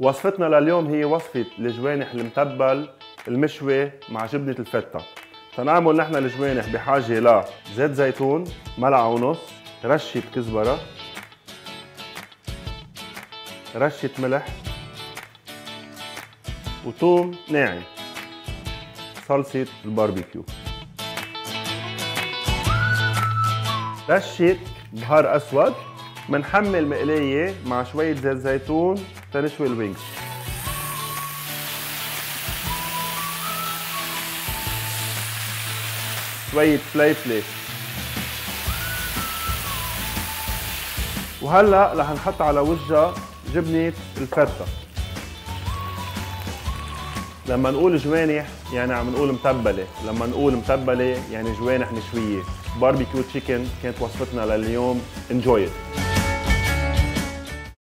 وصفتنا لليوم هي وصفة الجوانح المتبل المشوي مع جبنة الفتة. تنعمل نحن الجوانح بحاجة لزيت زيتون ملعقة ونص رشة كزبرة رشة ملح وثوم ناعم. صلصة الباربيكيو. رشة بهار أسود. منحمل مقلية مع شوية زيت زيتون تنشوي ال wings. شوية فليفلة. وهلأ رح نحط على وجهها جبنة الفتة لما نقول جوانح يعني عم نقول متبلة. لما نقول متبلة يعني جوانح مشوية باربيكيو تشيكن كانت وصفتنا لليوم. انجوي